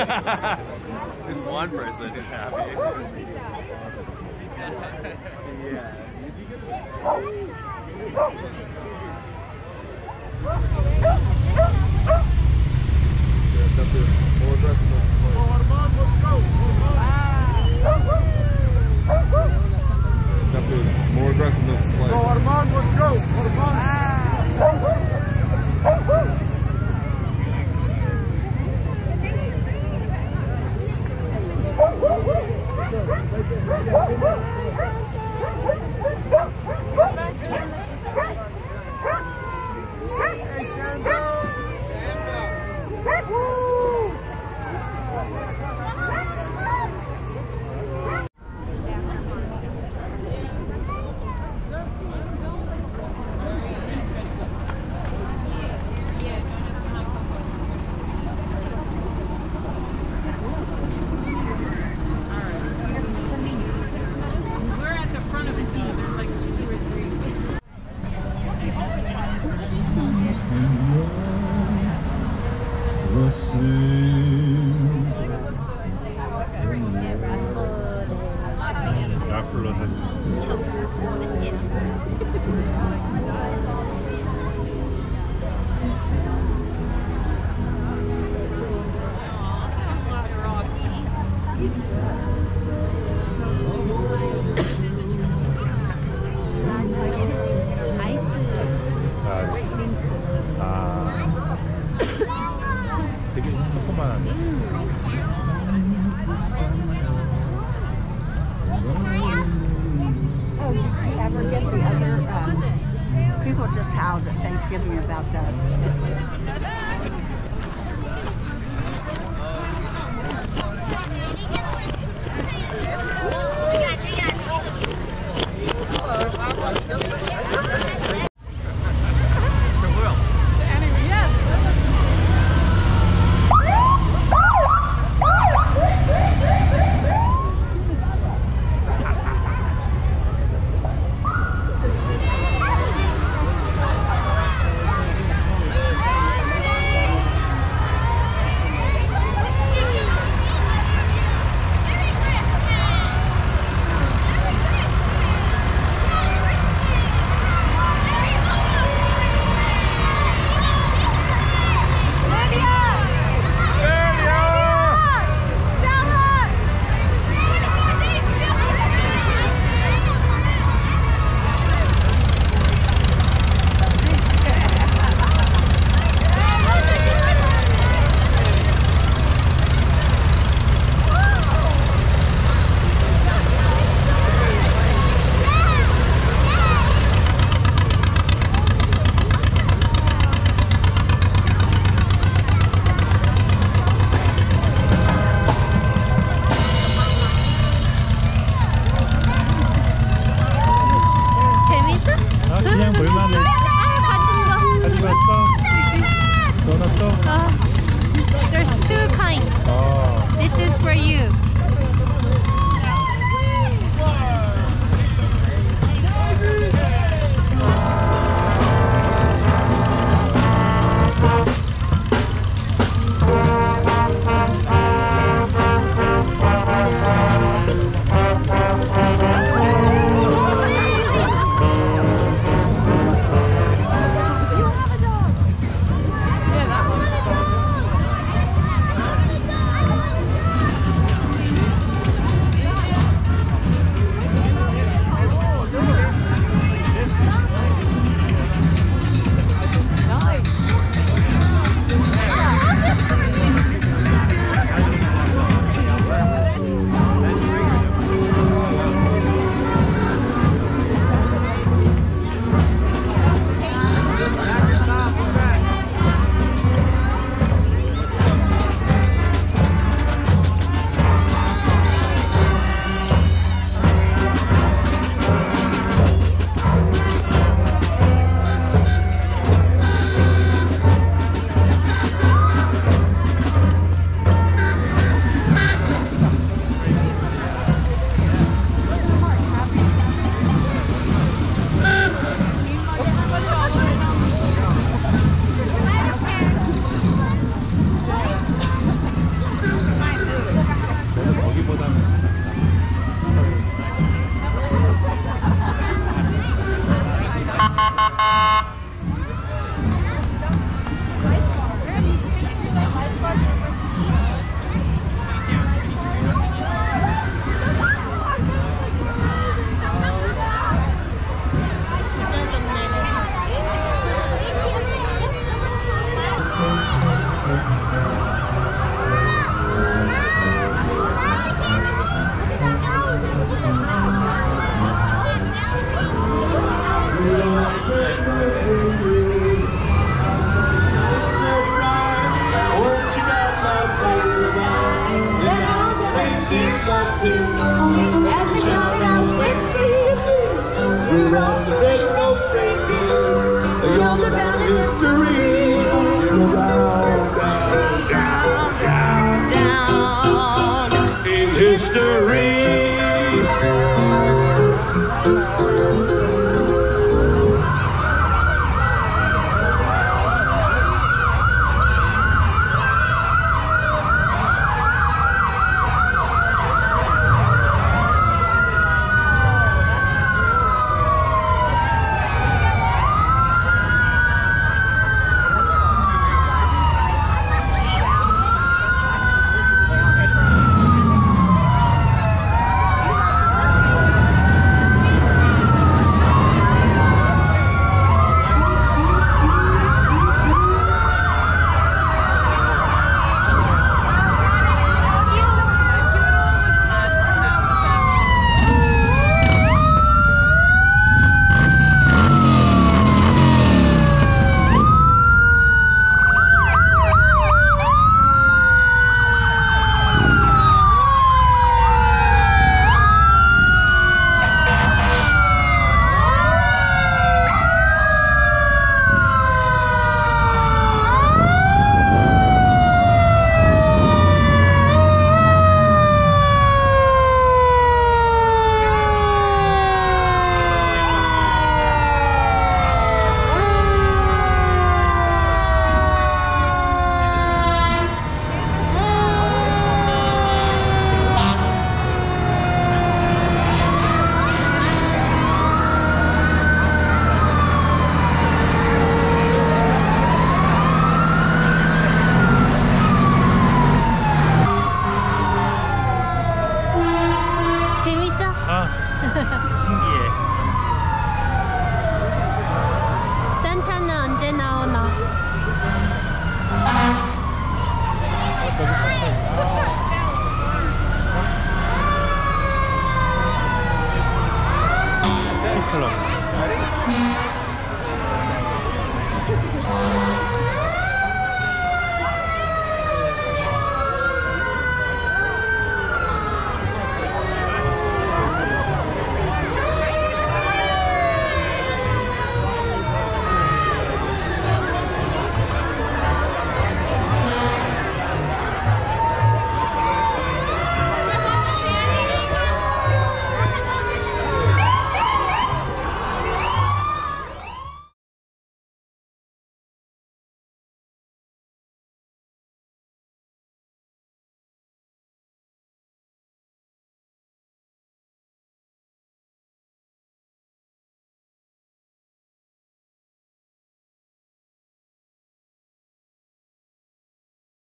There's one person who's happy. yeah. I'm not sure. hoffe, das ist Forget the other um, people just howled at Thanksgiving about that. You'll go down in history. Down, down, down, down in history.